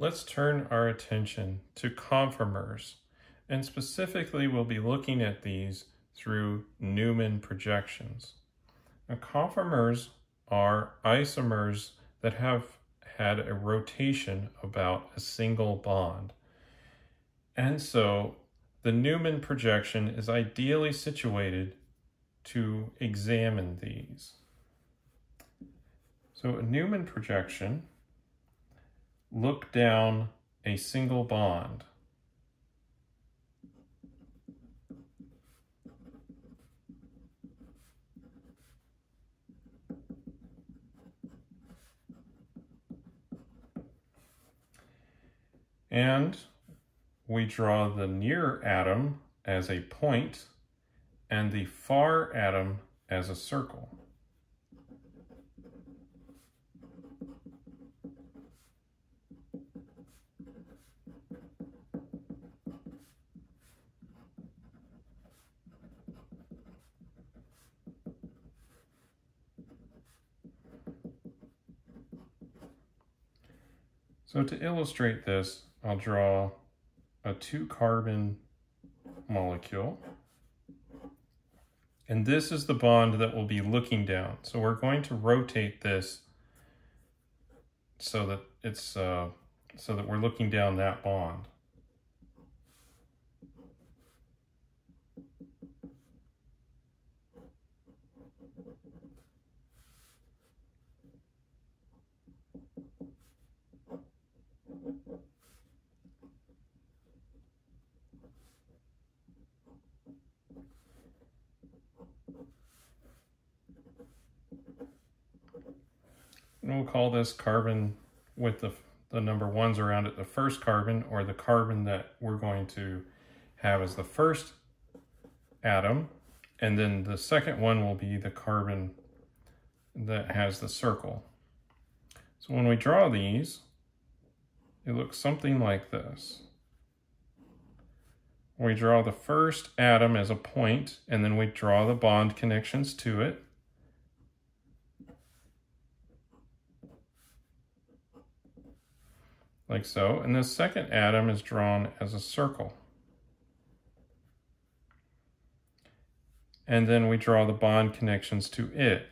let's turn our attention to conformers. And specifically, we'll be looking at these through Newman projections. Now, conformers are isomers that have had a rotation about a single bond. And so the Newman projection is ideally situated to examine these. So a Newman projection look down a single bond. And we draw the near atom as a point and the far atom as a circle. So to illustrate this, I'll draw a two carbon molecule. And this is the bond that we'll be looking down. So we're going to rotate this so that it's uh, so that we're looking down that bond. And we'll call this carbon with the, the number ones around it the first carbon or the carbon that we're going to have as the first atom. And then the second one will be the carbon that has the circle. So when we draw these, it looks something like this. We draw the first atom as a point, and then we draw the bond connections to it. like so. And the second atom is drawn as a circle. And then we draw the bond connections to it.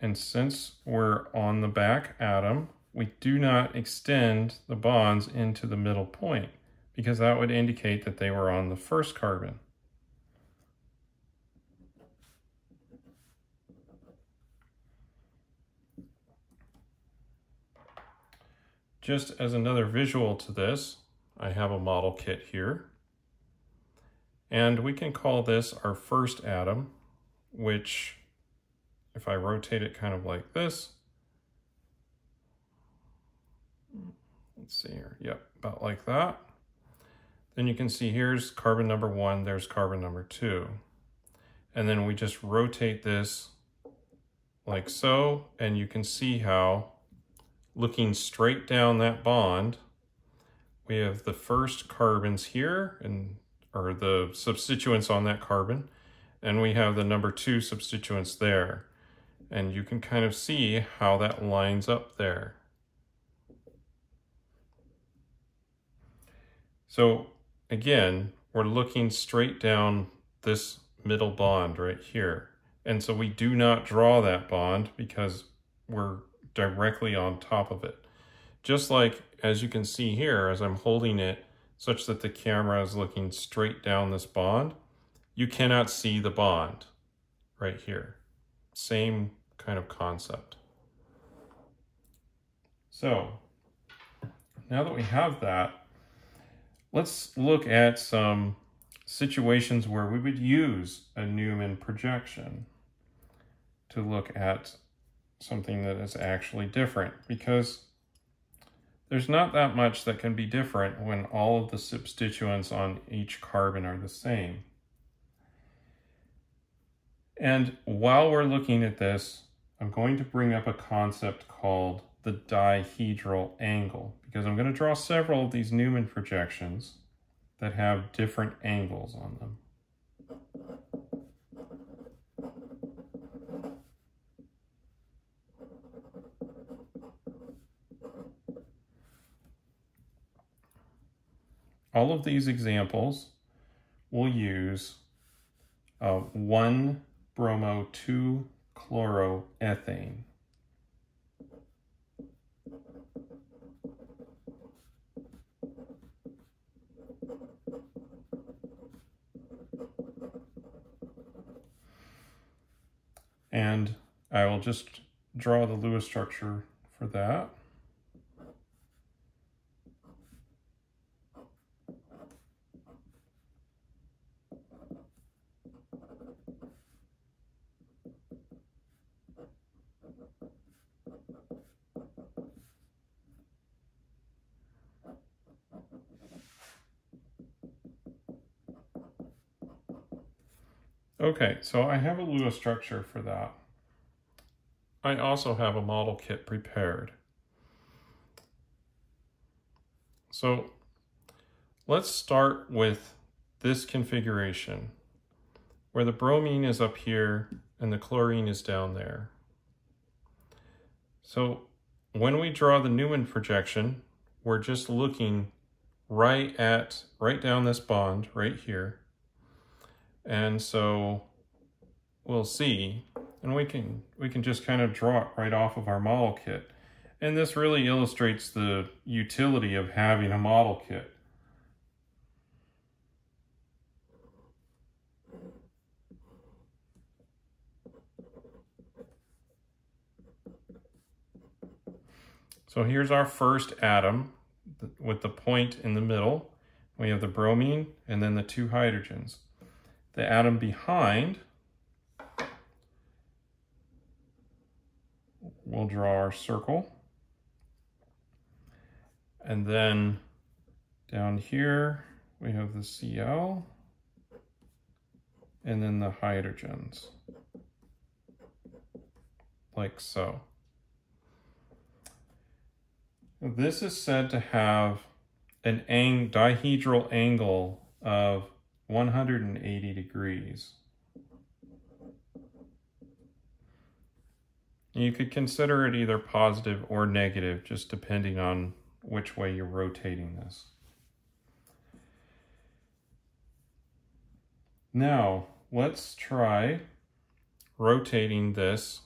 And since we're on the back atom, we do not extend the bonds into the middle point because that would indicate that they were on the first carbon. Just as another visual to this, I have a model kit here. And we can call this our first atom, which if I rotate it kind of like this, let's see here, yep, about like that. Then you can see here's carbon number one, there's carbon number two. And then we just rotate this like so, and you can see how looking straight down that bond, we have the first carbons here, and or the substituents on that carbon, and we have the number two substituents there. And you can kind of see how that lines up there. So again, we're looking straight down this middle bond right here. And so we do not draw that bond because we're directly on top of it. Just like, as you can see here, as I'm holding it such that the camera is looking straight down this bond, you cannot see the bond right here. Same kind of concept. So, now that we have that, let's look at some situations where we would use a Newman projection to look at something that is actually different because there's not that much that can be different when all of the substituents on each carbon are the same. And while we're looking at this, I'm going to bring up a concept called the dihedral angle because I'm going to draw several of these Newman projections that have different angles on them. all of these examples will use uh, 1 bromo 2 chloroethane. And I will just draw the Lewis structure for that. Okay, so I have a Lewis structure for that. I also have a model kit prepared. So let's start with this configuration where the bromine is up here and the chlorine is down there. So when we draw the Newman projection, we're just looking right at, right down this bond right here. And so we'll see, and we can, we can just kind of draw it right off of our model kit. And this really illustrates the utility of having a model kit. So here's our first atom with the point in the middle. We have the bromine and then the two hydrogens the atom behind, we'll draw our circle. And then down here, we have the Cl, and then the hydrogens, like so. This is said to have an ang dihedral angle of 180 degrees. You could consider it either positive or negative, just depending on which way you're rotating this. Now, let's try rotating this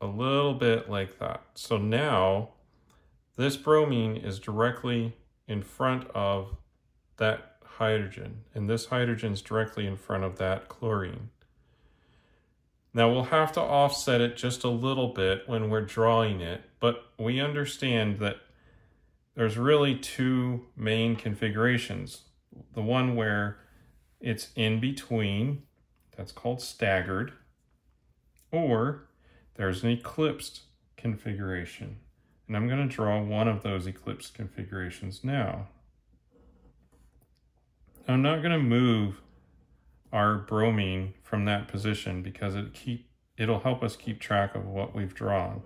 a little bit like that. So now, this bromine is directly in front of that hydrogen, and this hydrogen is directly in front of that chlorine. Now we'll have to offset it just a little bit when we're drawing it, but we understand that there's really two main configurations. The one where it's in between, that's called staggered, or there's an eclipsed configuration. And I'm going to draw one of those eclipsed configurations now. I'm not going to move our bromine from that position because it keep it'll help us keep track of what we've drawn.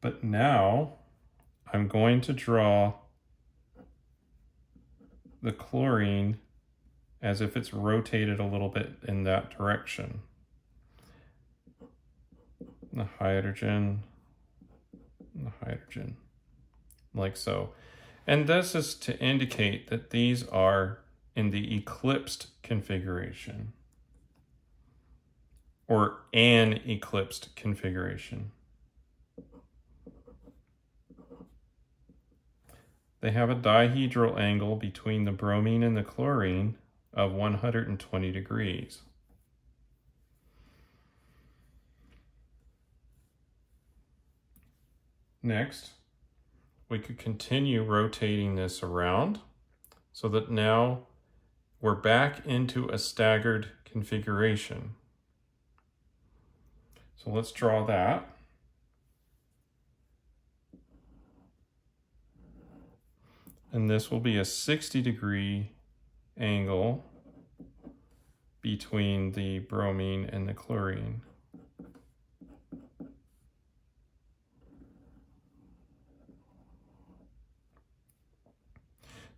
But now I'm going to draw the chlorine as if it's rotated a little bit in that direction the hydrogen, the hydrogen, like so. And this is to indicate that these are in the eclipsed configuration or an eclipsed configuration. They have a dihedral angle between the bromine and the chlorine of 120 degrees. Next, we could continue rotating this around so that now we're back into a staggered configuration. So let's draw that. And this will be a 60 degree angle between the bromine and the chlorine.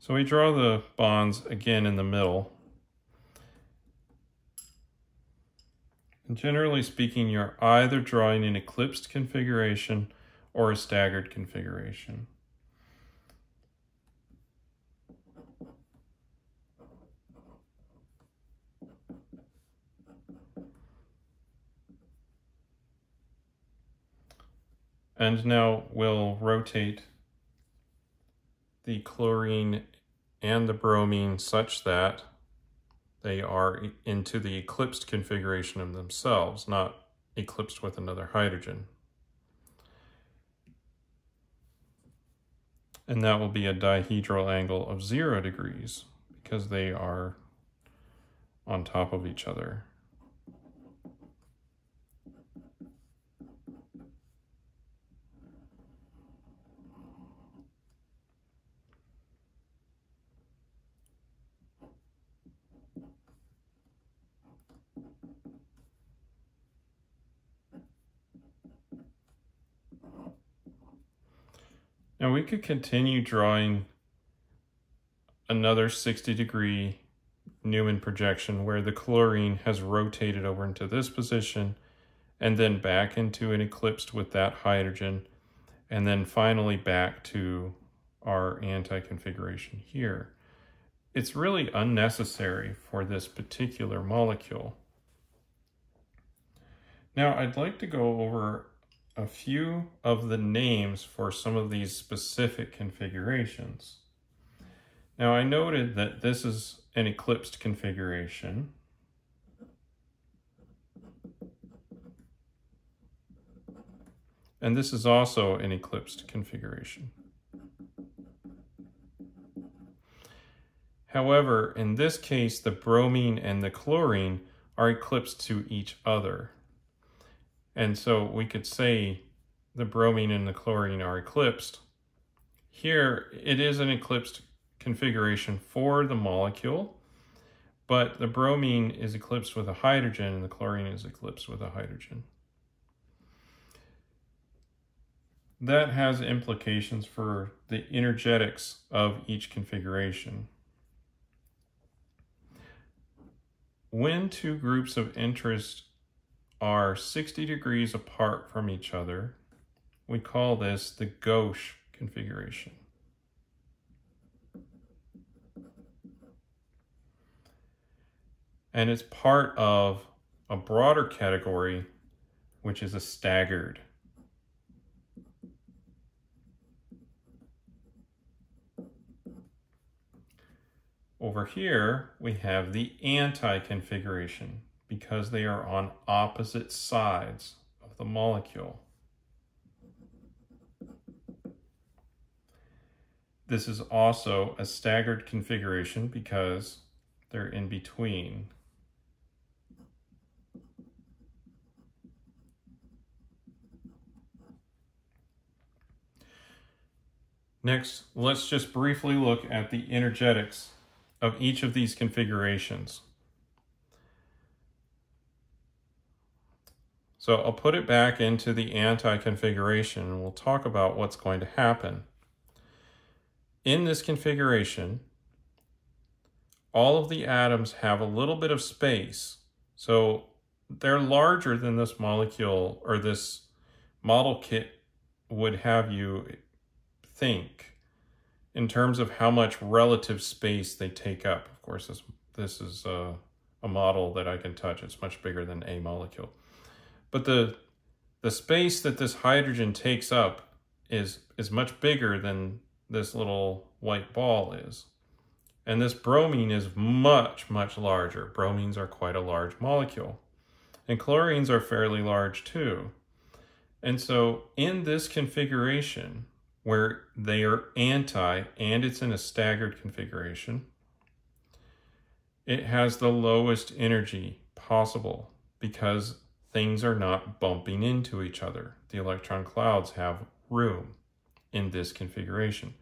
So we draw the bonds again in the middle. And generally speaking, you're either drawing an eclipsed configuration or a staggered configuration. And now we'll rotate the chlorine and the bromine such that they are into the eclipsed configuration of themselves, not eclipsed with another hydrogen. And that will be a dihedral angle of zero degrees because they are on top of each other. Now we could continue drawing another 60 degree Newman projection where the chlorine has rotated over into this position and then back into an eclipsed with that hydrogen and then finally back to our anti-configuration here. It's really unnecessary for this particular molecule. Now I'd like to go over a few of the names for some of these specific configurations. Now I noted that this is an eclipsed configuration. And this is also an eclipsed configuration. However, in this case, the bromine and the chlorine are eclipsed to each other. And so we could say the bromine and the chlorine are eclipsed. Here, it is an eclipsed configuration for the molecule, but the bromine is eclipsed with a hydrogen and the chlorine is eclipsed with a hydrogen. That has implications for the energetics of each configuration. When two groups of interest are 60 degrees apart from each other. We call this the gauche configuration. And it's part of a broader category, which is a staggered. Over here, we have the anti-configuration because they are on opposite sides of the molecule. This is also a staggered configuration because they're in between. Next, let's just briefly look at the energetics of each of these configurations. So I'll put it back into the anti-configuration and we'll talk about what's going to happen. In this configuration, all of the atoms have a little bit of space. So they're larger than this molecule or this model kit would have you think in terms of how much relative space they take up. Of course, this, this is a, a model that I can touch. It's much bigger than a molecule. But the the space that this hydrogen takes up is is much bigger than this little white ball is. And this bromine is much, much larger. Bromines are quite a large molecule. And chlorines are fairly large too. And so in this configuration, where they are anti and it's in a staggered configuration, it has the lowest energy possible because things are not bumping into each other. The electron clouds have room in this configuration.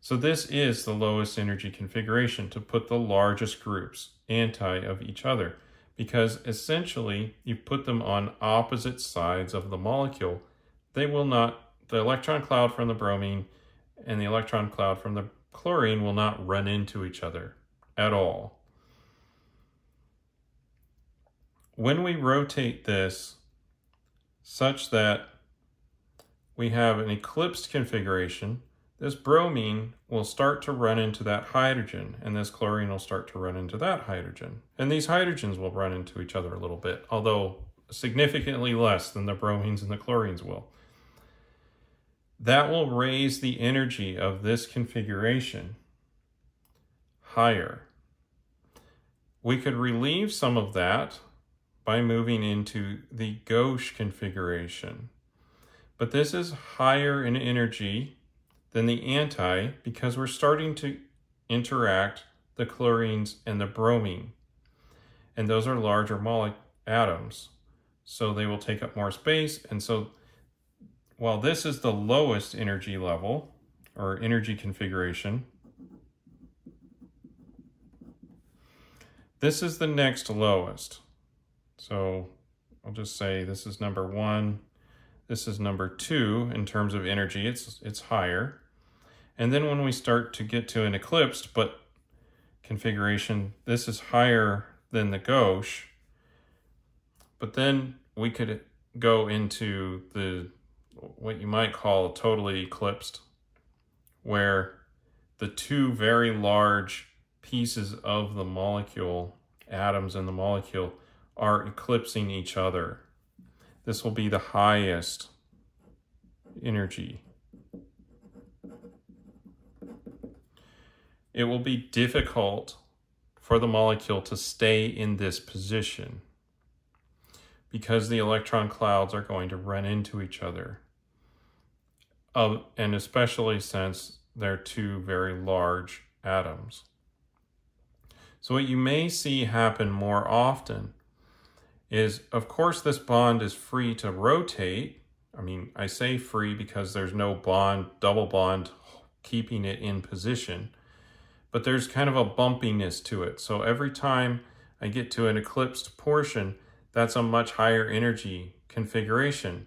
So this is the lowest energy configuration to put the largest groups anti of each other because essentially you put them on opposite sides of the molecule. They will not, the electron cloud from the bromine and the electron cloud from the chlorine will not run into each other at all. When we rotate this such that we have an eclipsed configuration, this bromine will start to run into that hydrogen, and this chlorine will start to run into that hydrogen. And these hydrogens will run into each other a little bit, although significantly less than the bromines and the chlorines will. That will raise the energy of this configuration higher. We could relieve some of that by moving into the gauche configuration. But this is higher in energy than the anti because we're starting to interact the chlorines and the bromine. And those are larger atoms. So they will take up more space. And so while this is the lowest energy level or energy configuration, this is the next lowest. So I'll just say this is number one, this is number two in terms of energy, it's, it's higher. And then when we start to get to an eclipsed, but configuration, this is higher than the gauche. But then we could go into the what you might call totally eclipsed, where the two very large pieces of the molecule, atoms in the molecule, are eclipsing each other. This will be the highest energy it will be difficult for the molecule to stay in this position because the electron clouds are going to run into each other. Uh, and especially since they're two very large atoms. So what you may see happen more often is, of course, this bond is free to rotate. I mean, I say free because there's no bond, double bond, keeping it in position but there's kind of a bumpiness to it. So every time I get to an eclipsed portion, that's a much higher energy configuration.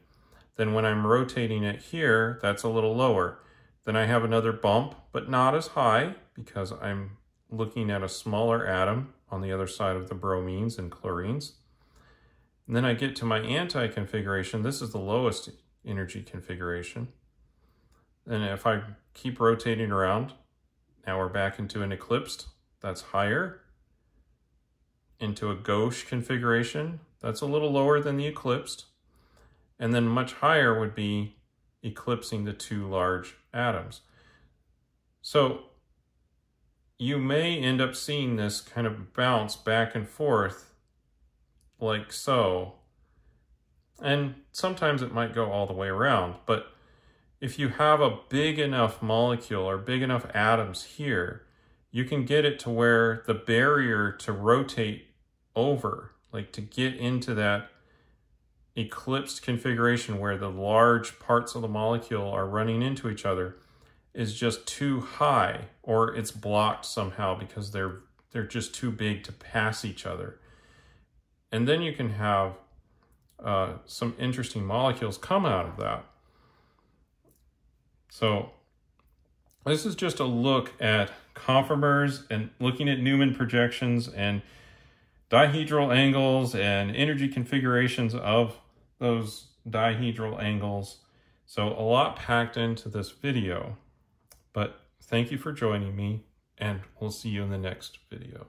Then when I'm rotating it here, that's a little lower. Then I have another bump, but not as high because I'm looking at a smaller atom on the other side of the bromines and chlorines. And then I get to my anti-configuration. This is the lowest energy configuration. And if I keep rotating around, now we're back into an eclipsed, that's higher. Into a gauche configuration, that's a little lower than the eclipsed. And then much higher would be eclipsing the two large atoms. So you may end up seeing this kind of bounce back and forth like so. And sometimes it might go all the way around, but if you have a big enough molecule or big enough atoms here, you can get it to where the barrier to rotate over, like to get into that eclipsed configuration where the large parts of the molecule are running into each other is just too high or it's blocked somehow because they're they're just too big to pass each other. And then you can have uh, some interesting molecules come out of that. So this is just a look at conformers and looking at Newman projections and dihedral angles and energy configurations of those dihedral angles. So a lot packed into this video, but thank you for joining me and we'll see you in the next video.